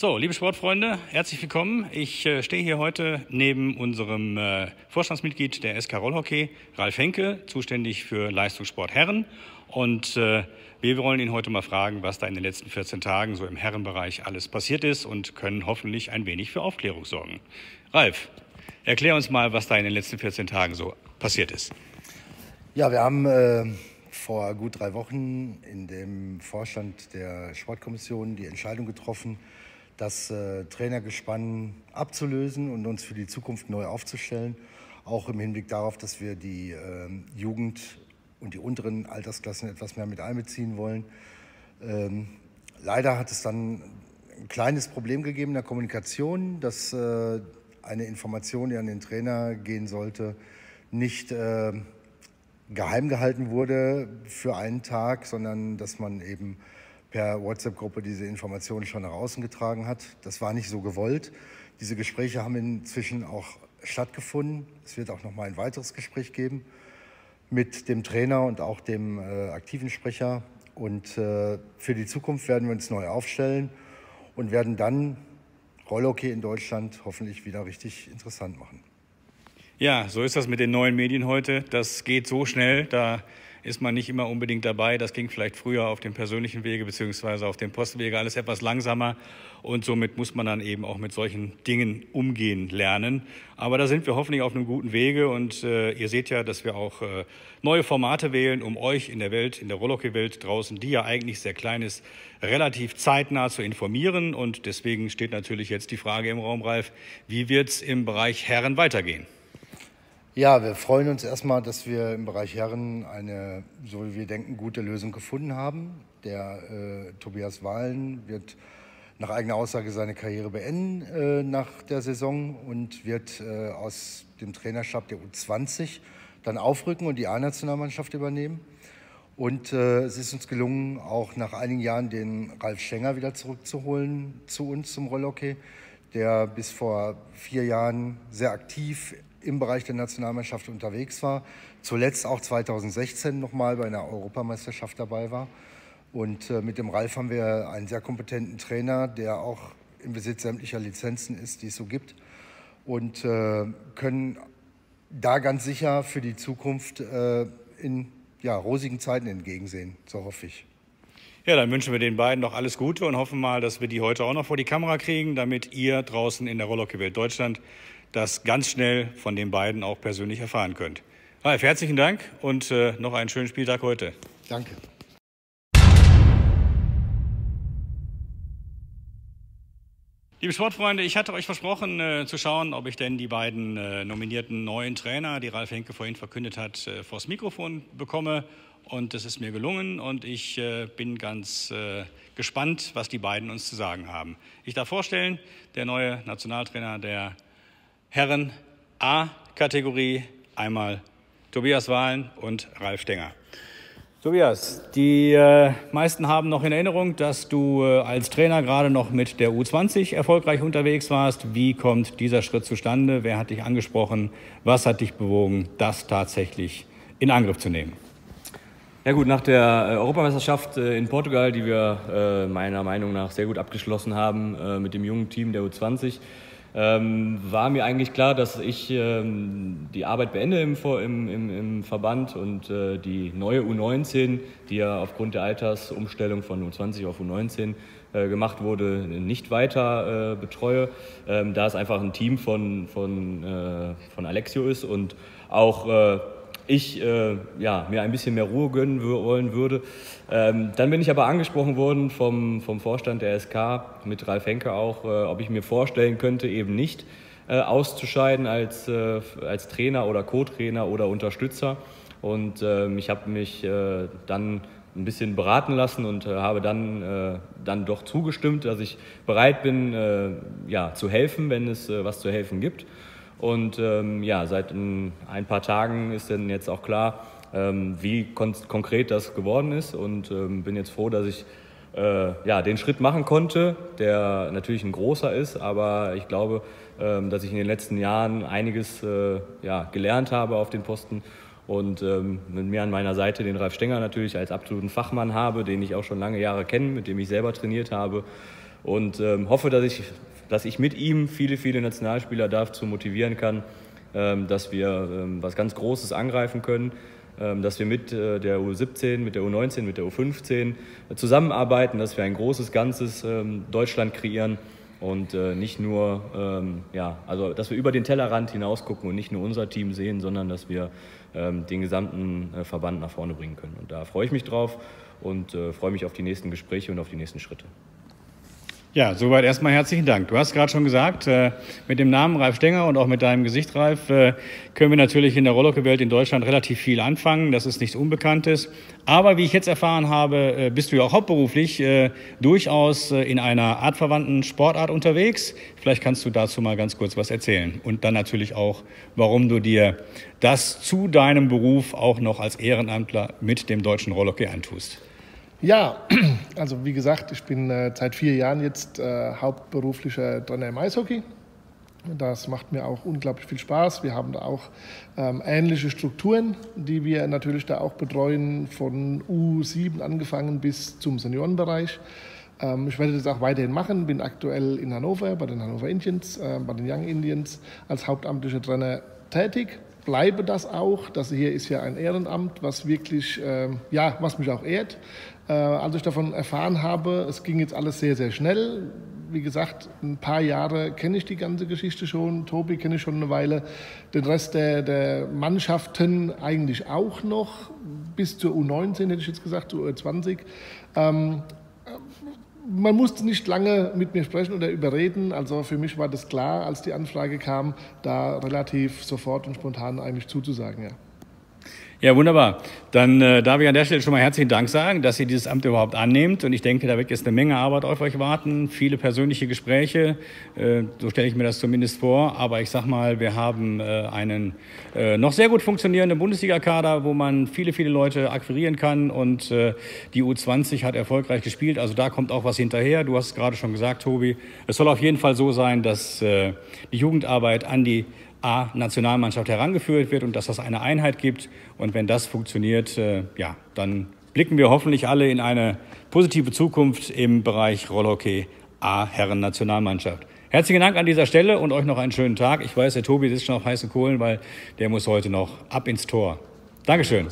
So, liebe Sportfreunde, herzlich willkommen. Ich äh, stehe hier heute neben unserem äh, Vorstandsmitglied der SK Rollhockey, Ralf Henke, zuständig für Leistungssport Herren. Und äh, wir wollen ihn heute mal fragen, was da in den letzten 14 Tagen so im Herrenbereich alles passiert ist und können hoffentlich ein wenig für Aufklärung sorgen. Ralf, erklär uns mal, was da in den letzten 14 Tagen so passiert ist. Ja, wir haben äh, vor gut drei Wochen in dem Vorstand der Sportkommission die Entscheidung getroffen, das äh, Trainergespann abzulösen und uns für die Zukunft neu aufzustellen. Auch im Hinblick darauf, dass wir die äh, Jugend und die unteren Altersklassen etwas mehr mit einbeziehen wollen. Ähm, leider hat es dann ein kleines Problem gegeben in der Kommunikation, dass äh, eine Information, die an den Trainer gehen sollte, nicht äh, geheim gehalten wurde für einen Tag, sondern dass man eben per WhatsApp-Gruppe diese Informationen schon nach außen getragen hat. Das war nicht so gewollt. Diese Gespräche haben inzwischen auch stattgefunden. Es wird auch noch mal ein weiteres Gespräch geben mit dem Trainer und auch dem äh, aktiven Sprecher. Und äh, für die Zukunft werden wir uns neu aufstellen und werden dann Rollhockey in Deutschland hoffentlich wieder richtig interessant machen. Ja, so ist das mit den neuen Medien heute. Das geht so schnell. Da ist man nicht immer unbedingt dabei. Das ging vielleicht früher auf dem persönlichen Wege beziehungsweise auf dem Postwege alles etwas langsamer und somit muss man dann eben auch mit solchen Dingen umgehen lernen. Aber da sind wir hoffentlich auf einem guten Wege und äh, ihr seht ja, dass wir auch äh, neue Formate wählen, um euch in der Welt, in der Rollhockey-Welt draußen, die ja eigentlich sehr klein ist, relativ zeitnah zu informieren und deswegen steht natürlich jetzt die Frage im Raum, Ralf, wie wird es im Bereich Herren weitergehen? Ja, wir freuen uns erstmal, dass wir im Bereich Herren eine, so wie wir denken, gute Lösung gefunden haben. Der äh, Tobias Wahlen wird nach eigener Aussage seine Karriere beenden äh, nach der Saison und wird äh, aus dem Trainerstab der U20 dann aufrücken und die A-Nationalmannschaft übernehmen. Und äh, es ist uns gelungen, auch nach einigen Jahren den Ralf Schenger wieder zurückzuholen zu uns zum Rollhockey, der bis vor vier Jahren sehr aktiv im Bereich der Nationalmannschaft unterwegs war. Zuletzt auch 2016 nochmal bei einer Europameisterschaft dabei war. Und äh, mit dem Ralf haben wir einen sehr kompetenten Trainer, der auch im Besitz sämtlicher Lizenzen ist, die es so gibt. Und äh, können da ganz sicher für die Zukunft äh, in ja, rosigen Zeiten entgegensehen, so hoffe ich. Ja, dann wünschen wir den beiden noch alles Gute und hoffen mal, dass wir die heute auch noch vor die Kamera kriegen, damit ihr draußen in der Rollhockey-Welt Deutschland das ganz schnell von den beiden auch persönlich erfahren könnt. Ralf, herzlichen Dank und äh, noch einen schönen Spieltag heute. Danke. Liebe Sportfreunde, ich hatte euch versprochen äh, zu schauen, ob ich denn die beiden äh, nominierten neuen Trainer, die Ralf Henke vorhin verkündet hat, äh, vors Mikrofon bekomme. Und das ist mir gelungen und ich äh, bin ganz äh, gespannt, was die beiden uns zu sagen haben. Ich darf vorstellen, der neue Nationaltrainer der Herren A-Kategorie einmal Tobias Wahlen und Ralf Stenger. Tobias, die äh, meisten haben noch in Erinnerung, dass du äh, als Trainer gerade noch mit der U20 erfolgreich unterwegs warst. Wie kommt dieser Schritt zustande? Wer hat dich angesprochen? Was hat dich bewogen, das tatsächlich in Angriff zu nehmen? Ja gut, nach der äh, Europameisterschaft äh, in Portugal, die wir äh, meiner Meinung nach sehr gut abgeschlossen haben mit dem jungen Team der U20, ähm, war mir eigentlich klar, dass ich ähm, die Arbeit beende im, im, im, im Verband und äh, die neue U19, die ja aufgrund der Altersumstellung von U20 auf U19 äh, gemacht wurde, nicht weiter äh, betreue, ähm, da es einfach ein Team von, von, äh, von Alexio ist und auch äh, ich äh, ja, mir ein bisschen mehr Ruhe gönnen wollen würde. Ähm, dann bin ich aber angesprochen worden vom, vom Vorstand der SK, mit Ralf Henke auch, äh, ob ich mir vorstellen könnte, eben nicht äh, auszuscheiden als, äh, als Trainer oder Co-Trainer oder Unterstützer. Und ähm, ich habe mich äh, dann ein bisschen beraten lassen und äh, habe dann, dann doch zugestimmt, dass ich bereit bin, ja, zu helfen, wenn es was zu helfen gibt. Und ähm, ja, seit ein, ein, paar Tagen ist dann jetzt auch klar, ähm, wie kon konkret das geworden ist. Und ähm, bin jetzt froh, dass ich äh, ja, den Schritt machen konnte, der natürlich ein großer ist, aber ich glaube, ähm, dass ich in den letzten Jahren einiges äh, ja, gelernt habe auf den Posten. Und ähm, mit mir an meiner Seite den Ralf Stenger natürlich als absoluten Fachmann habe, den ich auch schon lange Jahre kenne, mit dem ich selber trainiert habe. Und ähm, hoffe, dass ich, dass ich mit ihm viele, viele Nationalspieler dazu motivieren kann, ähm, dass wir ähm, was ganz Großes angreifen können ähm, dass wir mit äh, der U17, mit der U19, mit der U15 zusammenarbeiten, dass wir ein großes Ganzes Deutschland kreieren und äh, nicht nur, ja, also dass wir über den Tellerrand hinaus gucken und nicht nur unser Team sehen, sondern dass wir den gesamten äh, Verband nach vorne bringen können. Und da freue ich mich drauf und freue mich auf die nächsten Gespräche und auf die nächsten Schritte. Ja, soweit erstmal herzlichen Dank. Du hast gerade schon gesagt, äh, mit dem Namen Ralf Stenger und auch mit deinem Gesicht, Ralf, äh, können wir natürlich in der Rollhockey-Welt in Deutschland relativ viel anfangen. Das ist nichts Unbekanntes. Aber wie ich jetzt erfahren habe, äh, bist du ja auch hauptberuflich durchaus in einer artverwandten Sportart unterwegs. Vielleicht kannst du dazu mal ganz kurz was erzählen. Und dann natürlich auch, warum du dir das zu deinem Beruf auch noch als Ehrenamtler mit dem deutschen Rollhockey antust. Ja, also wie gesagt, ich bin äh, seit vier Jahren jetzt äh, hauptberuflicher Trainer im Eishockey. Das macht mir auch unglaublich viel Spaß. Wir haben da auch ähm, ähnliche Strukturen, die wir natürlich da auch betreuen, von U7 angefangen bis zum Seniorenbereich. Ähm, ich werde das auch weiterhin machen, bin aktuell in Hannover bei den Hannover Indians, äh, bei den Young Indians als hauptamtlicher Trainer tätig bleibe das auch. Das hier ist ja ein Ehrenamt, was wirklich, äh, ja, was mich auch ehrt. Äh, als ich davon erfahren habe, es ging jetzt alles sehr, sehr schnell. Wie gesagt, ein paar Jahre kenne ich die ganze Geschichte schon. Tobi kenne ich schon eine Weile. Den Rest der, der Mannschaften eigentlich auch noch. Bis zur U19 hätte ich jetzt gesagt, zur U20. Ähm, man musste nicht lange mit mir sprechen oder überreden. Also für mich war das klar, als die Anfrage kam, da relativ sofort und spontan eigentlich zuzusagen. Ja. Ja, wunderbar. Dann äh, darf ich an der Stelle schon mal herzlichen Dank sagen, dass ihr dieses Amt überhaupt annehmt. Und ich denke, da wird jetzt eine Menge Arbeit auf euch warten, viele persönliche Gespräche. Äh, so stelle ich mir das zumindest vor. Aber ich sag mal, wir haben äh, einen äh, noch sehr gut funktionierenden Bundesliga-Kader, wo man viele, viele Leute akquirieren kann. Und äh, die U20 hat erfolgreich gespielt. Also da kommt auch was hinterher. Du hast es gerade schon gesagt, Tobi. Es soll auf jeden Fall so sein, dass äh, die Jugendarbeit an die A-Nationalmannschaft herangeführt wird und dass das eine Einheit gibt. Und wenn das funktioniert, äh, ja, dann blicken wir hoffentlich alle in eine positive Zukunft im Bereich Rollhockey A-Herren-Nationalmannschaft. Herzlichen Dank an dieser Stelle und euch noch einen schönen Tag. Ich weiß, der Tobi sitzt schon auf heißen Kohlen, weil der muss heute noch ab ins Tor. Dankeschön.